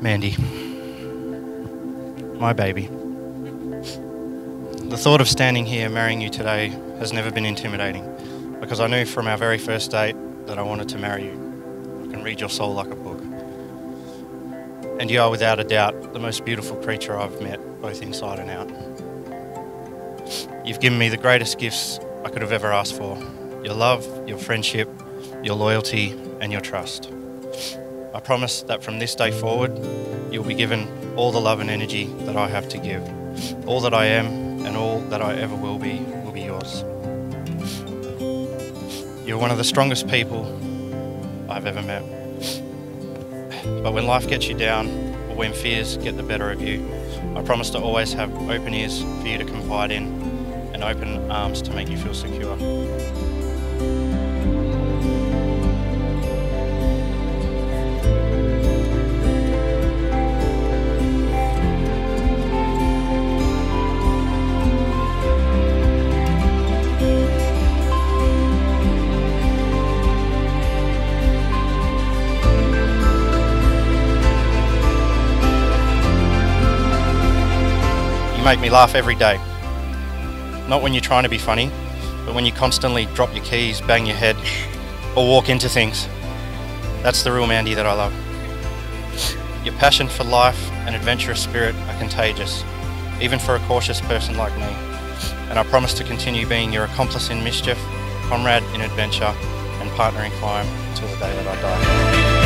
Mandy, my baby. The thought of standing here marrying you today has never been intimidating because I knew from our very first date that I wanted to marry you. I can read your soul like a book. And you are without a doubt the most beautiful creature I've met, both inside and out. You've given me the greatest gifts I could have ever asked for your love, your friendship, your loyalty, and your trust. I promise that from this day forward, you'll be given all the love and energy that I have to give. All that I am and all that I ever will be will be yours. You're one of the strongest people I've ever met. But when life gets you down or when fears get the better of you, I promise to always have open ears for you to confide in and open arms to make you feel secure. You make me laugh every day. Not when you're trying to be funny, but when you constantly drop your keys, bang your head, or walk into things. That's the real Mandy that I love. Your passion for life and adventurous spirit are contagious, even for a cautious person like me. And I promise to continue being your accomplice in mischief, comrade in adventure, and partner in crime until the day that I die.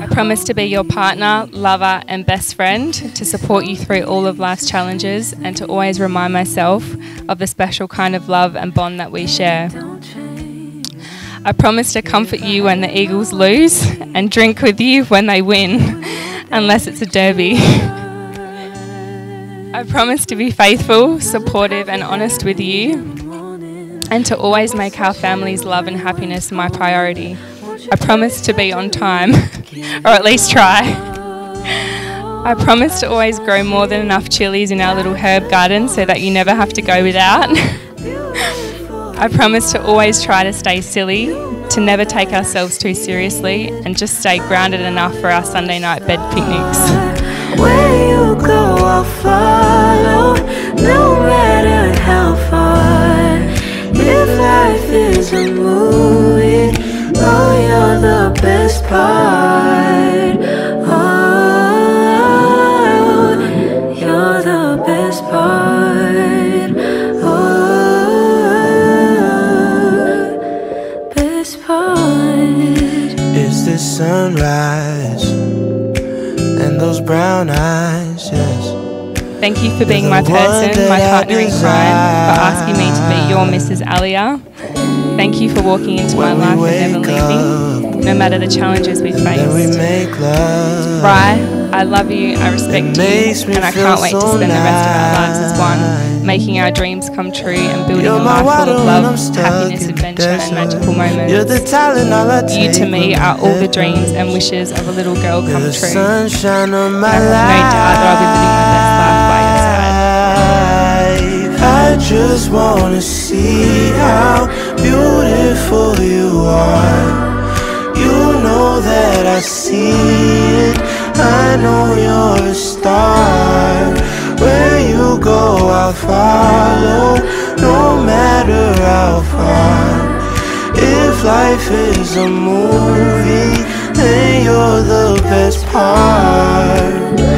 I promise to be your partner, lover, and best friend to support you through all of life's challenges and to always remind myself of the special kind of love and bond that we share. I promise to comfort you when the Eagles lose and drink with you when they win, unless it's a derby. I promise to be faithful, supportive, and honest with you, and to always make our family's love and happiness my priority. I promise to be on time, or at least try. I promise to always grow more than enough chilies in our little herb garden so that you never have to go without. I promise to always try to stay silly, to never take ourselves too seriously, and just stay grounded enough for our Sunday night bed picnics. Brown eyes? Yes. Thank you for being my person, my partner in crime, for asking me to be your Mrs. Alia. Thank you for walking into my life and never leaving, no matter the challenges we faced. Rye, I love you, I respect you, and I can't wait to spend the rest of our lives as one, making our dreams come true and building a life full of love, happiness, adventure, and magical You're the moments. talent all I You to me are all the dreams and wishes of a little girl come true. sunshine I my have no doubt that I'll be living my best life by your side. I just wanna see how beautiful you are. You know that I see it. Star. Where you go, I'll follow, no matter how far. If life is a movie, then you're the best part.